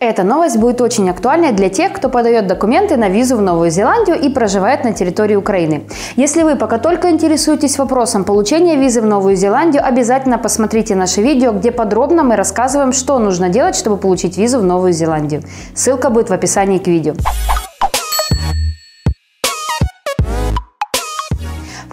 Эта новость будет очень актуальной для тех, кто подает документы на визу в Новую Зеландию и проживает на территории Украины. Если вы пока только интересуетесь вопросом получения визы в Новую Зеландию, обязательно посмотрите наше видео, где подробно мы рассказываем, что нужно делать, чтобы получить визу в Новую Зеландию. Ссылка будет в описании к видео.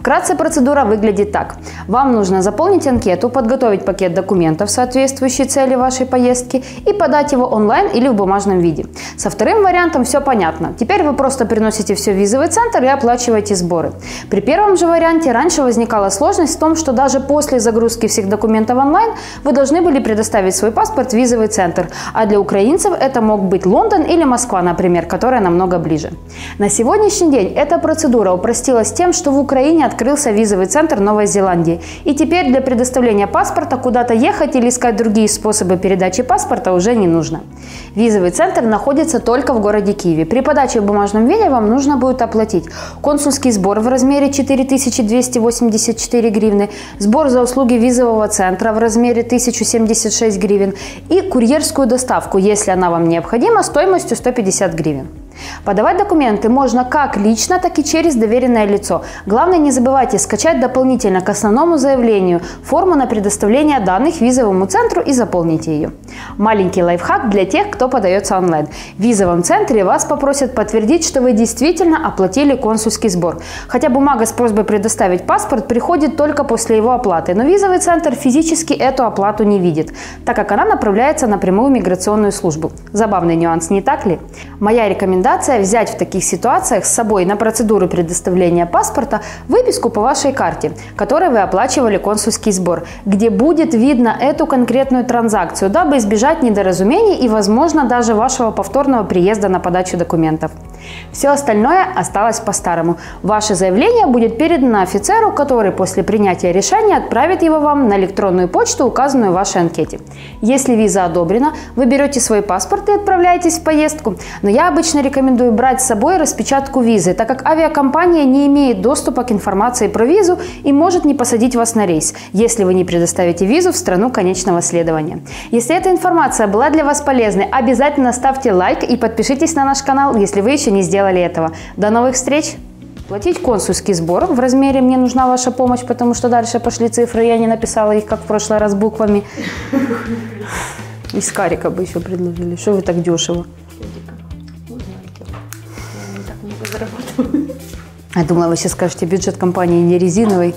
Вкратце процедура выглядит так. Вам нужно заполнить анкету, подготовить пакет документов, соответствующий цели вашей поездки, и подать его онлайн или в бумажном виде. Со вторым вариантом все понятно. Теперь вы просто приносите все в визовый центр и оплачиваете сборы. При первом же варианте раньше возникала сложность в том, что даже после загрузки всех документов онлайн вы должны были предоставить свой паспорт в визовый центр, а для украинцев это мог быть Лондон или Москва, например, которая намного ближе. На сегодняшний день эта процедура упростилась тем, что в Украине открылся визовый центр Новой Зеландии. И теперь для предоставления паспорта куда-то ехать или искать другие способы передачи паспорта уже не нужно. Визовый центр находится только в городе Киеве. При подаче в бумажном виде вам нужно будет оплатить консульский сбор в размере 4284 гривны, сбор за услуги визового центра в размере 1076 гривен и курьерскую доставку, если она вам необходима, стоимостью 150 гривен. Подавать документы можно как лично, так и через доверенное лицо. Главное, не забывайте скачать дополнительно к основному заявлению форму на предоставление данных визовому центру и заполните ее. Маленький лайфхак для тех, кто подается онлайн. В визовом центре вас попросят подтвердить, что вы действительно оплатили консульский сбор. Хотя бумага с просьбой предоставить паспорт приходит только после его оплаты, но визовый центр физически эту оплату не видит, так как она направляется напрямую в миграционную службу. Забавный нюанс, не так ли? Моя рекомендация рекомендация взять в таких ситуациях с собой на процедуру предоставления паспорта выписку по вашей карте, которой вы оплачивали консульский сбор, где будет видно эту конкретную транзакцию, дабы избежать недоразумений и, возможно, даже вашего повторного приезда на подачу документов. Все остальное осталось по-старому. Ваше заявление будет передано офицеру, который после принятия решения отправит его вам на электронную почту, указанную в вашей анкете. Если виза одобрена, вы берете свой паспорт и отправляетесь в поездку. Но я обычно рекомендую брать с собой распечатку визы, так как авиакомпания не имеет доступа к информации про визу и может не посадить вас на рейс, если вы не предоставите визу в страну конечного следования. Если эта информация была для вас полезной, обязательно ставьте лайк и подпишитесь на наш канал, если вы еще не сделали этого. До новых встреч! Платить консульский сбор в размере «Мне нужна ваша помощь», потому что дальше пошли цифры, я не написала их, как в прошлый раз, буквами. Из карика бы еще предложили. Что вы так дешево? Я думала, вы сейчас скажете, бюджет компании не резиновый.